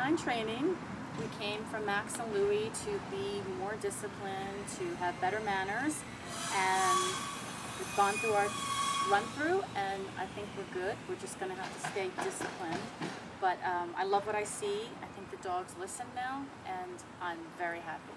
Training. We came from Max and Louie to be more disciplined, to have better manners, and we've gone through our run through, and I think we're good. We're just going to have to stay disciplined. But um, I love what I see. I think the dogs listen now, and I'm very happy.